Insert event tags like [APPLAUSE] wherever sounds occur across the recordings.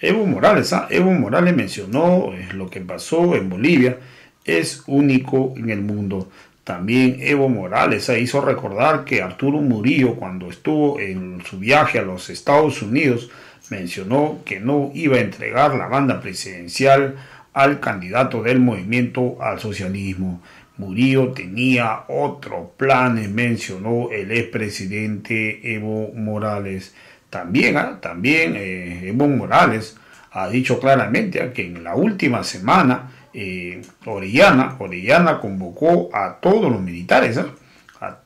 Evo Morales, ¿ah? Evo Morales mencionó lo que pasó en Bolivia, es único en el mundo. También Evo Morales se hizo recordar que Arturo Murillo cuando estuvo en su viaje a los Estados Unidos mencionó que no iba a entregar la banda presidencial al candidato del movimiento al socialismo. Murillo tenía otros planes, mencionó el expresidente Evo Morales. También, ¿ah? también eh, Evo Morales ha dicho claramente que en la última semana eh, Orellana, Orellana convocó a todos los militares. ¿eh?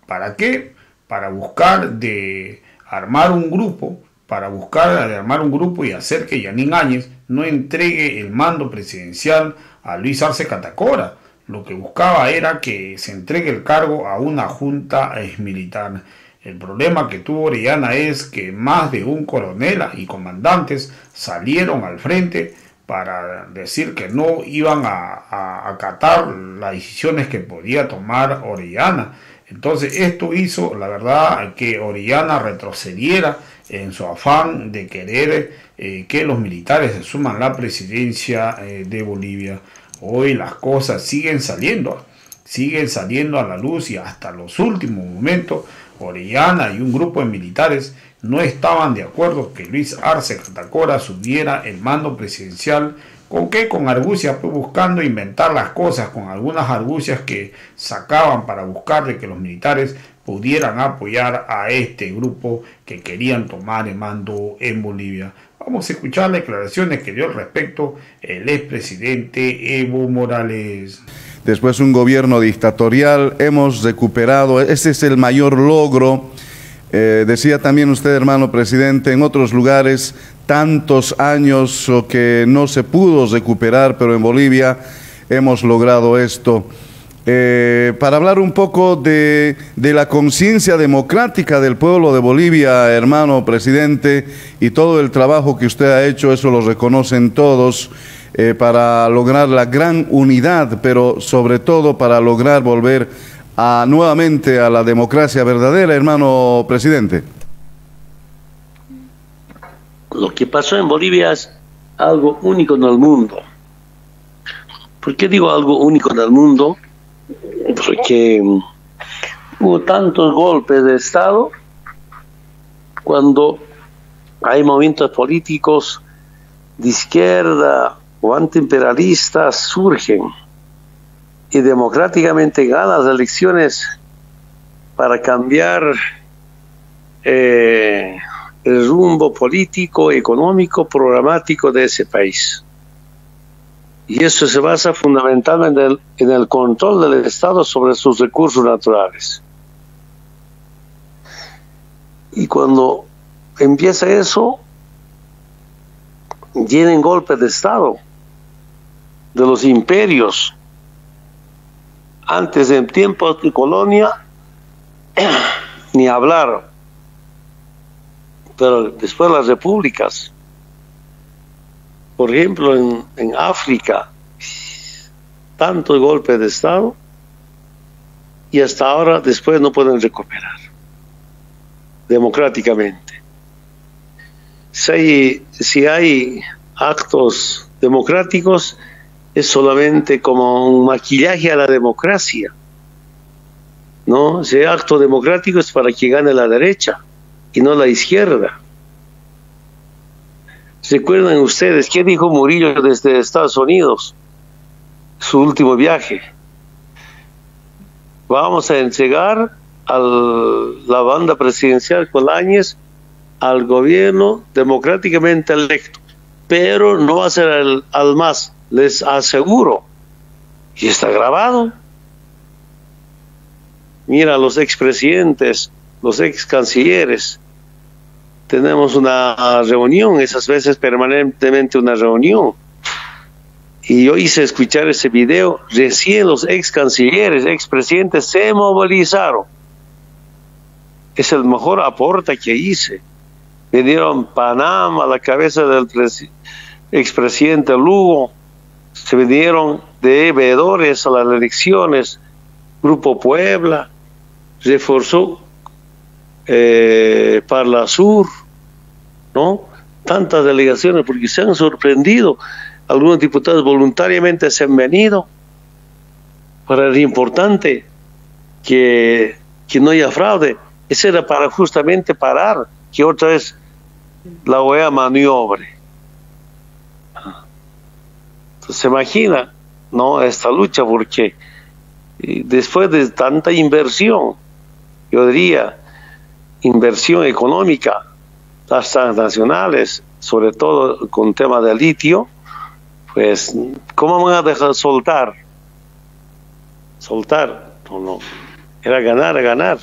¿Para qué? Para buscar de armar un grupo, para buscar de armar un grupo y hacer que Yanín Áñez no entregue el mando presidencial a Luis Arce Catacora. Lo que buscaba era que se entregue el cargo a una junta militar. El problema que tuvo Orellana es que más de un coronel y comandantes salieron al frente para decir que no iban a, acatar las decisiones que podía tomar Orellana. Entonces esto hizo, la verdad, que Orellana retrocediera en su afán de querer eh, que los militares asuman la presidencia eh, de Bolivia. Hoy las cosas siguen saliendo, siguen saliendo a la luz y hasta los últimos momentos Orellana y un grupo de militares no estaban de acuerdo que Luis Arce Catacora subiera el mando presidencial. ¿Con qué? Con argucias, pues buscando inventar las cosas, con algunas argucias que sacaban para buscar de que los militares pudieran apoyar a este grupo que querían tomar el mando en Bolivia. Vamos a escuchar las declaraciones que dio al respecto el expresidente Evo Morales. Después un gobierno dictatorial, hemos recuperado, ese es el mayor logro eh, decía también usted, hermano presidente, en otros lugares tantos años que no se pudo recuperar, pero en Bolivia hemos logrado esto. Eh, para hablar un poco de, la conciencia democrática del pueblo de Bolivia, hermano presidente, y todo el trabajo que usted ha hecho, eso lo reconocen todos, eh, para lograr la gran unidad, pero sobre todo para lograr volver a, nuevamente a la democracia verdadera, hermano presidente? Lo que pasó en Bolivia es algo único en el mundo. ¿Por qué digo algo único en el mundo? Porque hubo tantos golpes de Estado cuando hay movimientos políticos de izquierda o antiimperialistas surgen y democráticamente gana las elecciones para cambiar eh, el rumbo político, económico, programático de ese país. Y eso se basa fundamentalmente en el, control del Estado sobre sus recursos naturales. Y cuando empieza eso, vienen golpes de Estado de los imperios antes en tiempos de colonia, [CLEARS THROAT] ni hablar. Pero después las repúblicas, por ejemplo en, en África, tanto golpe de Estado y hasta ahora después no pueden recuperar democráticamente. Si si hay actos democráticos, es solamente como un maquillaje a la democracia. ¿No? Ese acto democrático es para que gane la derecha y no la izquierda. ¿Recuerdan ustedes qué dijo Murillo desde Estados Unidos? Su último viaje. Vamos a entregar a la banda presidencial Coláñez al gobierno democráticamente electo, pero no va a ser al más les aseguro, y está grabado. Mira, los expresidentes, los ex cancilleres, tenemos una reunión, esas veces permanentemente una reunión. Y yo hice escuchar ese video, recién los ex cancilleres, ex presidentes se movilizaron. Es el mejor aporte que hice. Me dieron Panamá a la cabeza del expresidente Lugo, se vinieron de veedores a las elecciones, Grupo Puebla, reforzó eh, Parla Sur, ¿no? tantas delegaciones porque se han sorprendido. Algunos diputados voluntariamente se han venido. Para el importante que, que no haya fraude. Ese era para justamente parar que otra vez la OEA maniobre. Entonces se imagina, ¿no? Esta lucha porque después de tanta inversión, yo diría, inversión económica, las transnacionales, sobre todo con tema de litio, pues, ¿cómo van a dejar soltar? Soltar, no, no. Era ganar, ganar.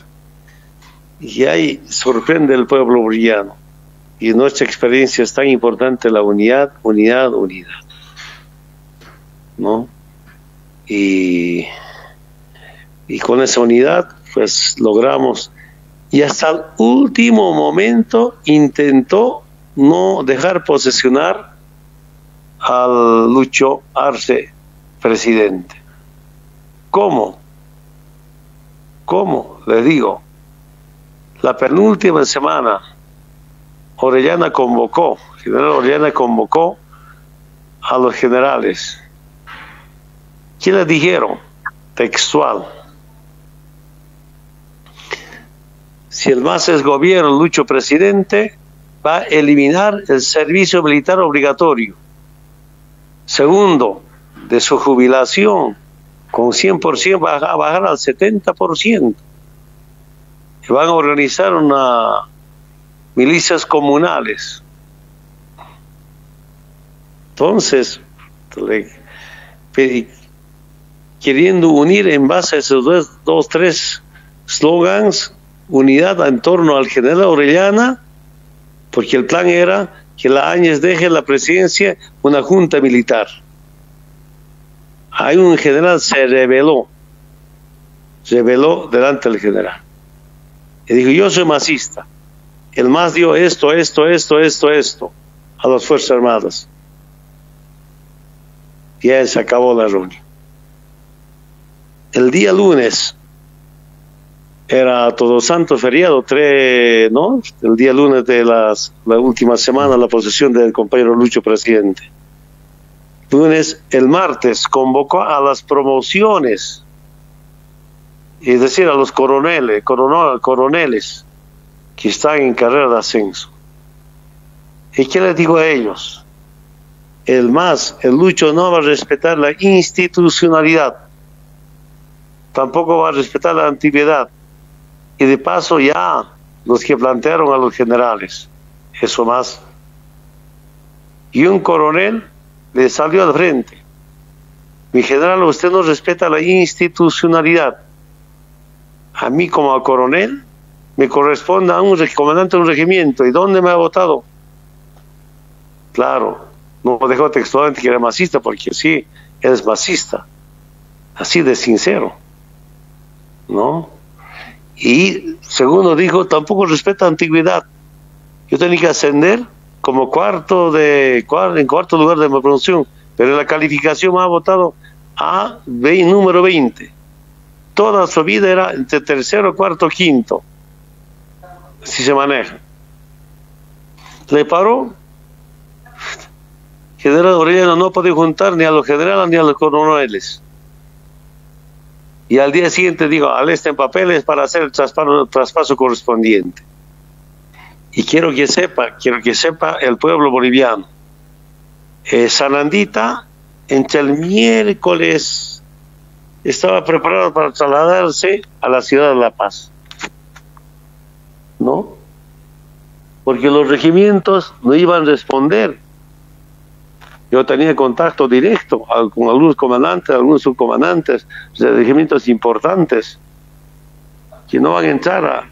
Y ahí sorprende el pueblo boliviano. Y nuestra experiencia es tan importante la unidad, unidad, unidad. ¿No? Y, y con esa unidad, pues logramos y hasta el último momento intentó no dejar posesionar al Lucho Arce presidente. ¿Cómo? ¿Cómo? Le digo, la penúltima semana Orellana convocó, general Orellana convocó a los generales. ¿Qué le dijeron? Textual si el MAS es gobierno, Lucho presidente, va a eliminar el servicio militar obligatorio. Segundo, de su jubilación, con 100% va a bajar al 70%. Y van a organizar una milicias comunales. Entonces, queriendo unir en base a esos dos, dos tres slogans, unidad en torno al general Orellana, porque el plan era que la Áñez deje la presidencia una junta militar. Hay un general se rebeló, se rebeló delante del general. Y dijo, yo soy masista. El más dio esto, esto, esto, esto, esto a las Fuerzas Armadas. Y ya se acabó la reunión. El día lunes, era Todo Santo feriado, tres, ¿no? El día lunes de la última semana, la posesión del compañero Lucho presidente. Lunes, el martes, convocó a las promociones, es decir, a los coroneles, coroneles que están en carrera de ascenso. ¿Y qué les digo a ellos? El más, el Lucho no va a respetar la institucionalidad, tampoco va a respetar la antigüedad y de paso ya los que plantearon a los generales, eso más. Y un coronel le salió al frente. Mi general, usted no respeta la institucionalidad. A mí como coronel me corresponde a un comandante de un regimiento. ¿Y dónde me ha votado? Claro, no dejó textualmente que era masista, porque sí, él es masista. Así de sincero. ¿No? Y segundo dijo, tampoco respeta antigüedad. Yo tenía que ascender como cuarto de en cuarto lugar de mi promoción, pero la calificación me ha votado a número 20. Toda su vida era entre tercero, cuarto, quinto. Si se maneja. Le paró. General Orellano no puede juntar ni a los generales ni a los coroneles y al día siguiente digo, en papeles para hacer el traspaso, correspondiente. Y quiero que sepa, quiero que sepa el pueblo boliviano. Eh, Sanandita, entre el miércoles, estaba preparado para trasladarse a la ciudad de La Paz. ¿No? Porque los regimientos no iban a responder yo tenía contacto directo con algunos comandantes, algunos subcomandantes de regimientos importantes que no van a entrar a,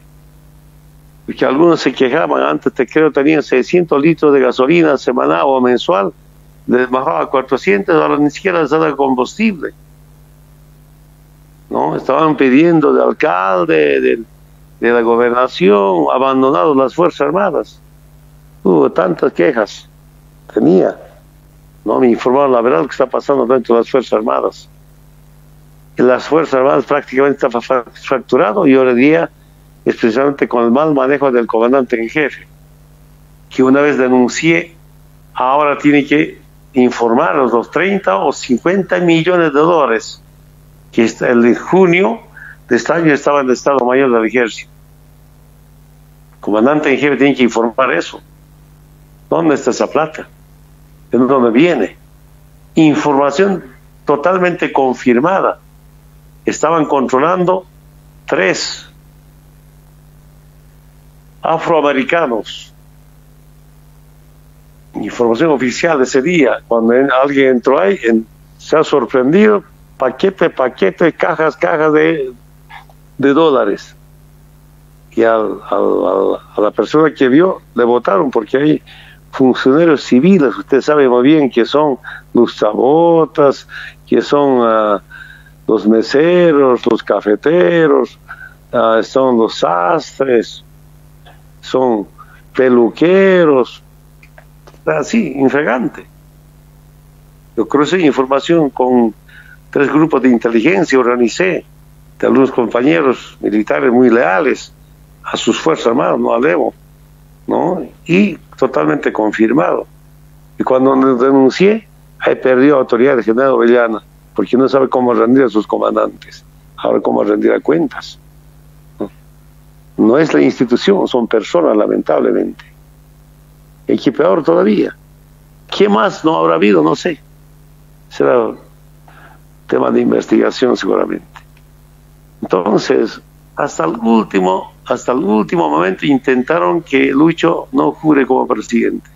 porque algunos se quejaban, antes te creo tenían 600 litros de gasolina semanal o mensual, les bajaba a 400, ahora ni siquiera les da combustible. ¿No? Estaban pidiendo de alcalde, de, de la gobernación, abandonados las Fuerzas Armadas. Hubo tantas quejas, tenía. ¿No? Me informaron la verdad lo que está pasando dentro de las Fuerzas Armadas. Las Fuerzas Armadas prácticamente está fracturado y hoy en día, especialmente con el mal manejo del comandante en jefe. que una vez denuncié, ahora tiene que informar los 30 o 50 millones de dólares que el de junio de este año estaba en el Estado Mayor del Ejército. comandante en jefe tiene que informar eso. ¿Dónde está esa plata? ¿De dónde viene? Información totalmente confirmada. Estaban controlando tres afroamericanos. Información oficial de ese día, cuando alguien entró ahí, se ha sorprendido, paquete, paquete, cajas, cajas de, de dólares. Y a la persona que vio le votaron porque hay funcionarios civiles, usted sabe muy bien que son los chabotas, que son ah, los meseros, los cafeteros, ah, son los sastres, son peluqueros, así, infregante. Yo crucé información con tres grupos de inteligencia, organicé de algunos compañeros militares muy leales a sus fuerzas armadas, no a Levo, ¿no? Y totalmente confirmado. Y cuando denuncié, ahí perdió autoridad el general Orellana, porque no sabe cómo rendir a sus comandantes, ahora cómo rendir a cuentas. No es la institución, son personas, lamentablemente. Y que peor todavía. ¿Qué más no habrá habido? No sé. Será tema de investigación seguramente. Entonces, hasta el último, hasta el último momento intentaron que Lucho no jure como presidente.